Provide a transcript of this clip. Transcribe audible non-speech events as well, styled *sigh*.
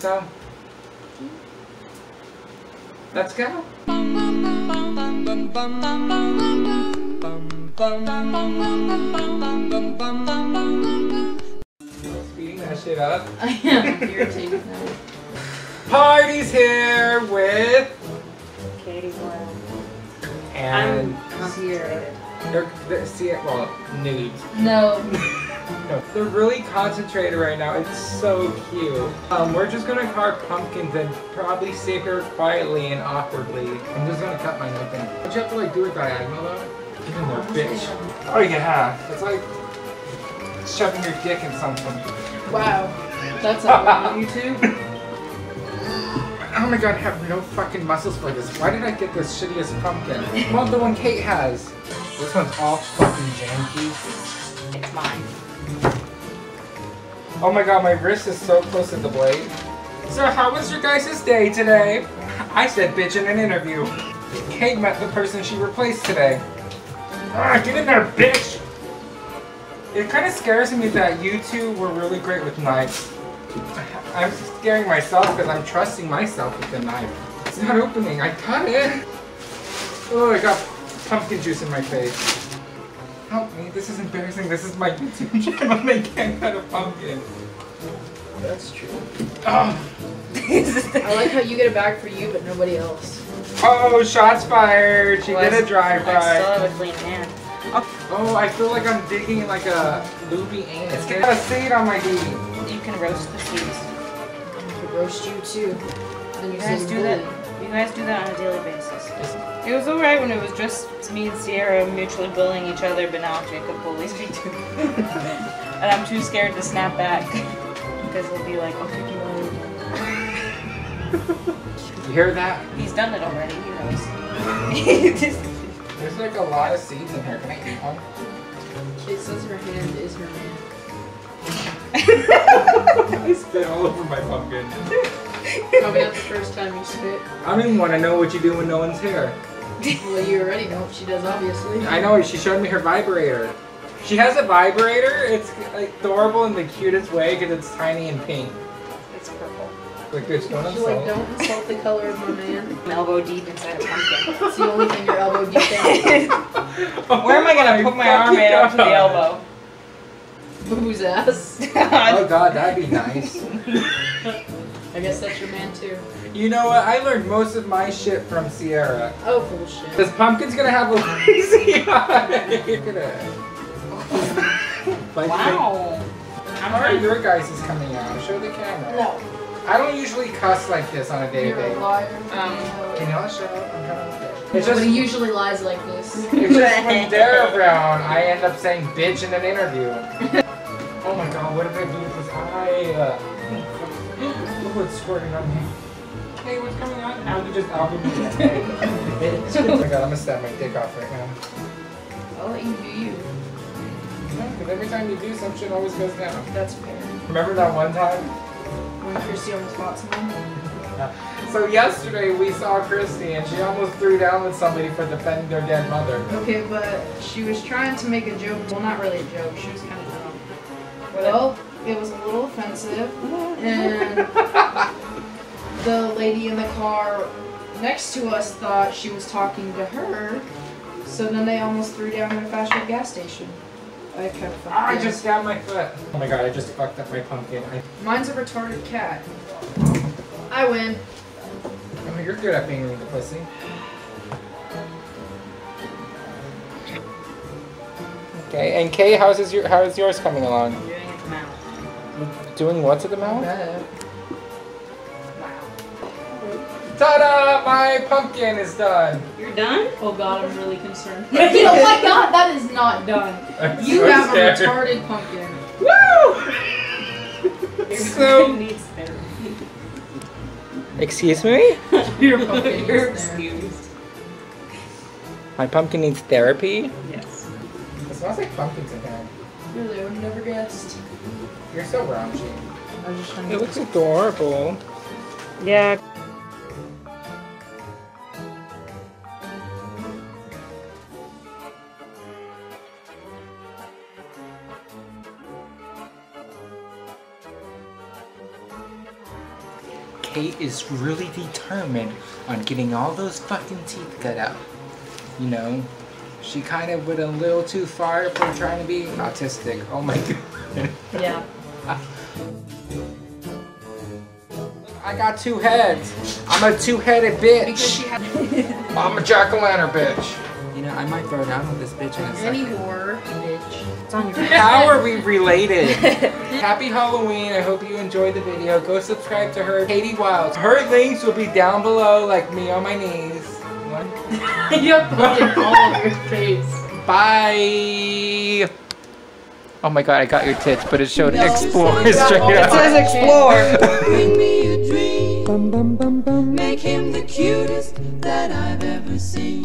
So, let's go. Speeding that shit up. *laughs* I am irritated now. Party's here with Kaity Glenn. and Sierra. they're, they're see it well nude. No. *laughs* No, they're really concentrated right now. It's so cute. Um, we're just gonna carve pumpkins and probably sit here quietly and awkwardly. I'm just gonna cut mine open. Don't you have to like do it diagonal though? Get in there, bitch. Oh yeah, it's like shoving your dick in something. Wow. That's *laughs* not on YouTube. Oh my god, I have no fucking muscles for this. Why did I get this shittiest pumpkin? Well, the one Kate has. This one's all fucking janky. It's mine. Oh my god, my wrist is so close to the blade. So how was your guys' day today? I said bitch in an interview. Kate met the person she replaced today. Ah, get in there, bitch! It kind of scares me that you two were really great with knives. I'm scaring myself because I'm trusting myself with the knife. It's not opening. I cut it. Oh, I got pumpkin juice in my face. Help me. This is embarrassing. This is my YouTube channel. They can't cut a pumpkin. That's true. Oh, *laughs* I like how you get it back for you, but nobody else. oh shots fired. She Well, I did a s- drive-by. I still have a clean hand. Oh, oh, I feel like I'm digging like a looby anus. Get a seed on my D. You can roast the seeds. I could roast you too. Then you You guys do bully. that. You guys do that on a daily basis. It was alright when it was just me and Sierra mutually bullying each other, but now Jacob bullies me too. *laughs* and I'm too scared to snap back. *laughs* Because he'll be like, I'll kick you out. *laughs* You hear that? He's done it already, he knows. There's like a lot of seeds in here. Can I eat one? Kate says her hand is her man. I spit all over my pumpkin. Probably not the first time you spit. I don't even want to know what you do when no one's here. Well, you already know what she does, obviously. I know she showed me her vibrator. She has a vibrator. It's adorable in the cutest way because it's tiny and pink. it's purple. Like bitch, don't She's like, don't insult the color of my man. *laughs* I'm elbow deep inside a pumpkin. It's the only thing your elbow deep in. *laughs* Where am I gonna put my arm in up to the elbow? Whose ass? *laughs* Oh god, that'd be nice. I guess that's your man too. You know what? I learned most of my shit from Sierra. Oh, bullshit. This pumpkin's gonna have a lazy *laughs* eye. Look at it. Like, wow. How are your guys' is coming out? Show the camera. No. I don't usually cuss like this on a day to You're a day. liar. Um, Can y'all shut up? I'm trying to It's Nobody just, usually lies like this. *laughs* it's just when they're around, I end up saying bitch in an interview. *laughs* oh my god, what did I do with this eye? Look what's squirting on me. Hey, what's going on? Now you just album me today. bitch. Oh my god, I'm gonna stab my dick off right now. I'll let you do you. Because every time you do, some shit always goes down. That's fair. Remember that one time? When Christy almost fought someone. Yeah. *laughs* So yesterday we saw Christy and she almost threw down with somebody for defending their dead mother. Okay, but she was trying to make a joke. Well, not really a joke. She was kind of drunk. Well, it was a little offensive, *laughs* and the lady in the car next to us thought she was talking to her. So then they almost threw down at a fast food gas station. I kept fucking. Ah, I just stabbed my foot. Oh my god, I just fucked up my pumpkin. I, Mine's a retarded cat. I win. oh, you're good at being the pussy. Okay, and Kay, how's is your how's yours coming along? I'm doing it to mouth. Doing what to the mouth? Bet. Wow. Ta-da! My pumpkin is done. You're done? Oh god, I'm really concerned. *laughs* oh my god, that is not done. I'm You so have a retarded pumpkin. Woo! *laughs* so, needs therapy. excuse me? *laughs* Your pumpkin You're is excused. My pumpkin needs therapy. Yes. It smells like pumpkins in here. Really, I would never guessed. You're so raunchy. I was just trying It to looks adorable. Yeah. Kate is really determined on getting all those fucking teeth cut out. You know, she kind of went a little too far for trying to be autistic. Oh my god. Yeah. I got two heads. I'm a two-headed bitch. Because she had I'm a jack-o'-lantern bitch. You know, I might throw down with this bitch in a second. anymore, bitch. It's on your *laughs* How are we related? Happy Halloween. I hope you enjoyed the video. Go subscribe to her, Kaity Wild. Her links will be down below, like me on my knees. One. you have fucking all over your face. Bye. Oh my god, I got your tits, but it showed No, explore you got straight *laughs* all- It says explore. Bring me a dream. Make him the cutest that I've ever seen.